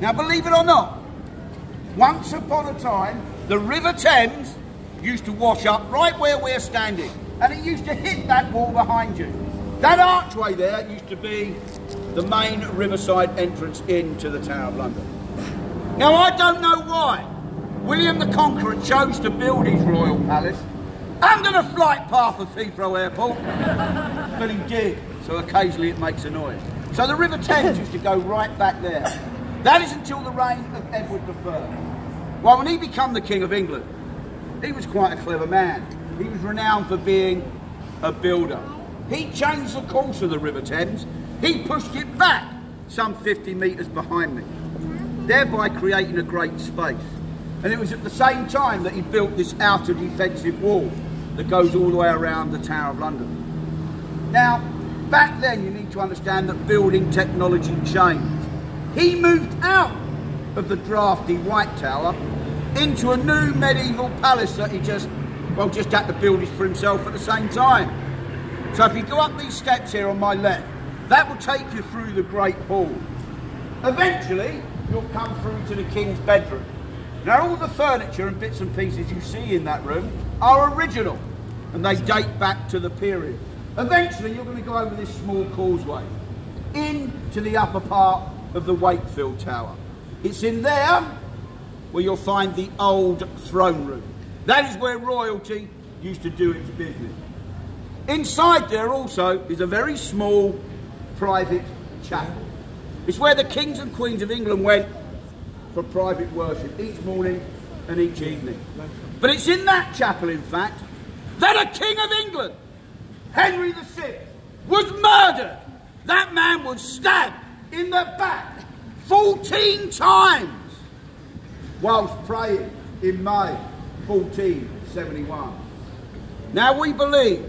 Now, believe it or not, once upon a time, the River Thames used to wash up right where we're standing, and it used to hit that wall behind you. That archway there used to be the main riverside entrance into the Tower of London. Now, I don't know why William the Conqueror chose to build his royal palace under the flight path of Heathrow Airport, but he did, so occasionally it makes a noise. So the River Thames used to go right back there. That is until the reign of Edward I. Well, when he became the King of England, he was quite a clever man. He was renowned for being a builder. He changed the course of the River Thames. He pushed it back some 50 metres behind me, thereby creating a great space. And it was at the same time that he built this outer defensive wall that goes all the way around the Tower of London. Now, back then you need to understand that building technology changed. He moved out of the drafty White Tower into a new medieval palace that he just, well, just had to build it for himself at the same time. So if you go up these steps here on my left, that will take you through the Great Hall. Eventually, you'll come through to the King's bedroom. Now, all the furniture and bits and pieces you see in that room are original, and they date back to the period. Eventually, you're going to go over this small causeway into the upper part of the Wakefield Tower. It's in there where you'll find the old throne room. That is where royalty used to do its business. Inside there also is a very small private chapel. It's where the kings and queens of England went for private worship each morning and each evening. But it's in that chapel, in fact, that a king of England, Henry VI, was murdered. That man was stabbed in the back 14 times whilst praying in May 1471. Now we believe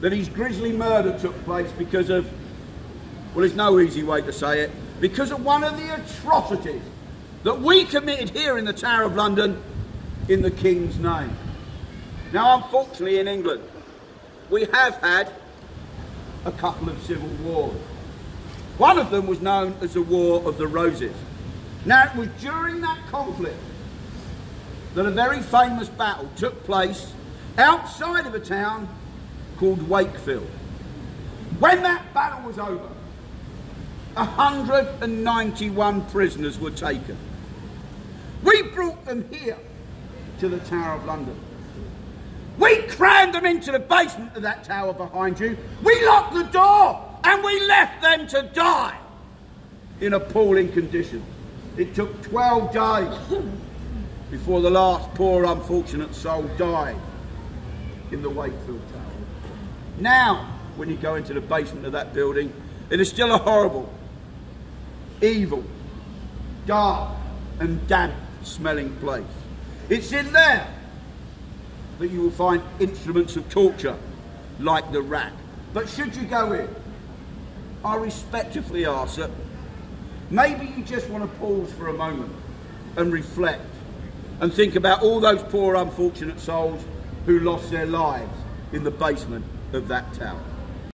that his grisly murder took place because of, well, there's no easy way to say it, because of one of the atrocities that we committed here in the Tower of London in the King's name. Now, unfortunately, in England, we have had a couple of civil wars. One of them was known as the War of the Roses. Now, it was during that conflict that a very famous battle took place outside of a town called Wakefield. When that battle was over, 191 prisoners were taken. We brought them here to the Tower of London. We crammed them into the basement of that tower behind you. We locked the door and we left them to die in appalling conditions. It took 12 days before the last poor unfortunate soul died in the Wakefield Tower. Now, when you go into the basement of that building, it is still a horrible, evil, dark and damp smelling place. It's in there that you will find instruments of torture like the rack. But should you go in, I respectfully ask that maybe you just want to pause for a moment and reflect and think about all those poor unfortunate souls who lost their lives in the basement of that tower.